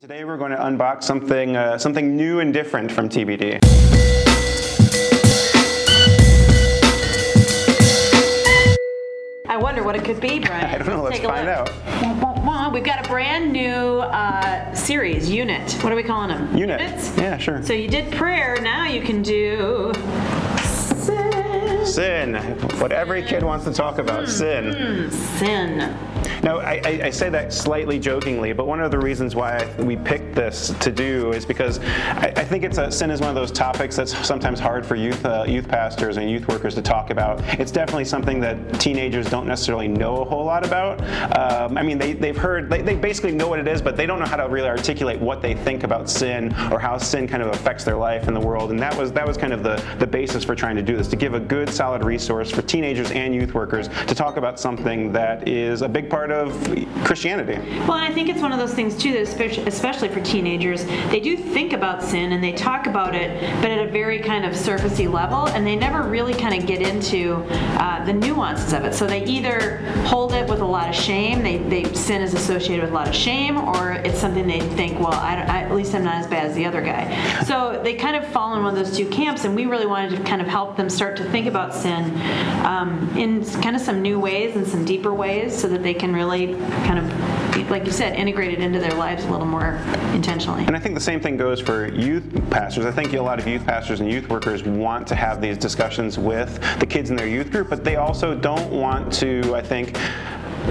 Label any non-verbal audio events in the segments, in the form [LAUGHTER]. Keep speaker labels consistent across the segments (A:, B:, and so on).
A: Today we're going to unbox something, uh, something new and different from TBD.
B: I wonder what it could be, Bryan. [LAUGHS]
A: I don't know, let's
B: a
A: find out.
B: We've got a brand new uh, series, Unit. What are we calling them?
A: Unit.
B: Units?
A: Yeah, sure.
B: So you did prayer, now you can do sin.
A: Sin. What every kid wants to talk about, sin.
B: Sin.
A: Now, I, I, say that slightly jokingly, but one of the reasons why we picked this to do is because I, I think it's a, sin is one of those topics that's sometimes hard for youth uh, youth pastors and youth workers to talk about. It's definitely something that teenagers don't necessarily know a whole lot about. Um, I mean, they, they've heard, they, they basically know what it is, but they don't know how to really articulate what they think about sin or how sin kind of affects their life in the world. And that was that was kind of the, the basis for trying to do this, to give a good, solid resource for teenagers and youth workers to talk about something that is a big part of Christianity.
B: Well, I think it's one of those things too that especially for teenagers, they do think about sin and they talk about it, but at a very kind of surfacey level, and they never really kind of get into uh, the nuances of it. So they either hold it with a lot of shame, they, they sin is associated with a lot of shame, or it's something they think, well, I, I, at least I'm not as bad as the other guy. So they kind of fall in one of those two camps, and we really wanted to kind of help them start to think about sin um, in kind of some new ways and some deeper ways, so that they can really kind of, like you said, integrate it into their lives a little more intentionally.
A: And I think the same thing goes for youth pastors. I think a lot of youth pastors and youth workers want to have these discussions with the kids in their youth group, but they also don't want to, I think,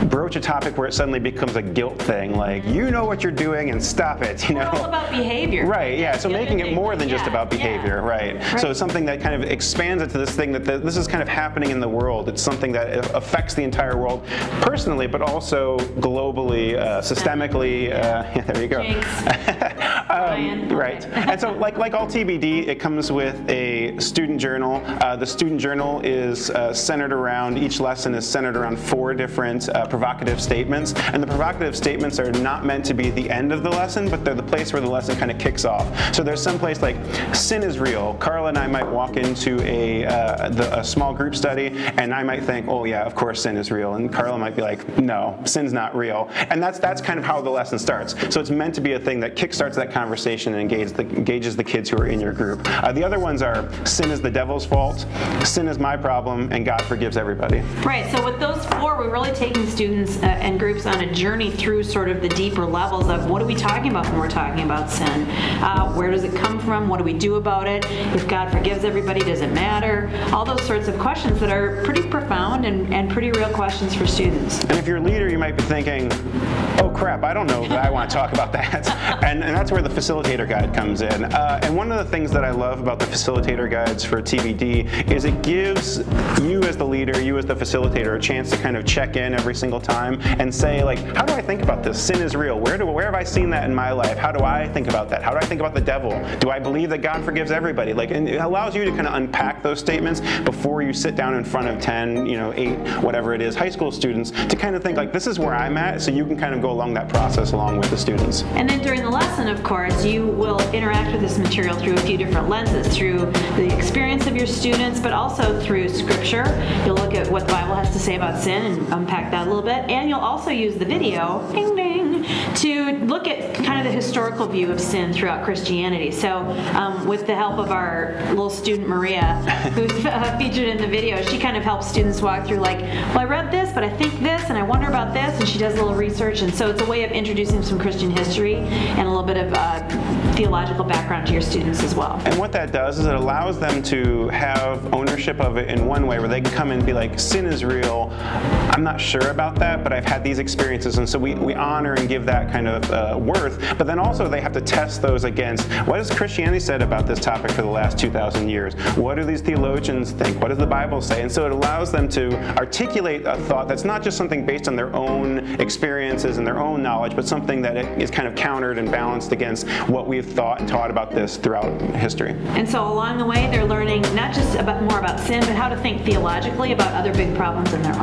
A: broach a topic where it suddenly becomes a guilt thing, like you know what you're doing and stop it. You
B: We're
A: know.
B: all about behavior.
A: Right, yeah. So making it more than just about
B: yeah.
A: behavior, right.
B: Right.
A: So something that kind of expands it to this thing that the, this is kind of happening in the world. It's something that affects the entire world personally, but also globally, uh, systemically. Uh, yeah, [LAUGHS] there you go. [LAUGHS] Um, right. and so, like like all TBD, it comes with a student journal. Uh, the student journal is uh, centered around each lesson is centered around four different uh, provocative statements, and the provocative statements are not meant to be the end of the lesson, but they're the place where the lesson kind of kicks off. So there's some place like sin is real. Carla and I might walk into a uh, the, a small group study, and I might think, oh yeah, of course sin is real, and Carla might be like, no, sin's not real, and that's that's kind of how the lesson starts. So it's meant to be a thing that kickstarts that conversation and engages the, engages the kids who are in your group. Uh, the other ones are sin is the devil's fault, sin is my problem, and God forgives everybody.
B: Right, so with those four, we're really taking students uh, and groups on a journey through sort of the deeper levels of what are we talking about when we're talking about sin? Uh, where does it come from? What do we do about it? If God forgives everybody, does it matter? All those sorts of questions that are pretty profound and, and pretty real questions for students.
A: And if you're a leader, you might be thinking, oh crap, I don't know if I want to [LAUGHS] talk about that. [LAUGHS] and, and that's where the facilitator guide comes in. Uh, and one of the things that I love about the facilitator guides for TBD is it gives you as the leader, you as the facilitator, a chance to kind of check in every single time and say, like, how do I think about this? Sin is real. Where, do, where have I seen that in my life? How do I think about that? How do I think about the devil? Do I believe that God forgives everybody? Like, and it allows you to kind of unpack those statements before you sit down in front of 10, you know, 8, whatever it is, high school students to kind of think, like, this is where I'm at, so you can kind of go along that process along with the students.
B: And then during the lesson, of course, you will interact with this material through a few different lenses, through the experience of your students, but also through scripture. You'll look at what the Bible has to say about sin and unpack that a little bit. And you'll also use the video, ding ding, to look at kind of the historical view of sin throughout Christianity. So, um, with the help of our little student Maria, who's uh, [LAUGHS] featured in the video, she kind of helps students walk through, like, well, I read this, but I think this, and I wonder about this, and she does a little research. And so, it's a way of introducing some Christian history and a little bit of uh, theological background to your students as well.
A: And what that does is it allows them to have ownership of it in one way where they can come and be like, sin is real. I'm not sure about that, but I've had these experiences. And so we, we honor and give that kind of uh, worth. But then also they have to test those against what has Christianity said about this topic for the last 2,000 years? What do these theologians think? What does the Bible say? And so it allows them to articulate a thought that's not just something based on their own experiences and their own knowledge, but something that is kind of countered and balanced against what we've thought taught about this throughout history.
B: And so along the way, they're learning not just about more about sin, but how to think theologically about other big problems in their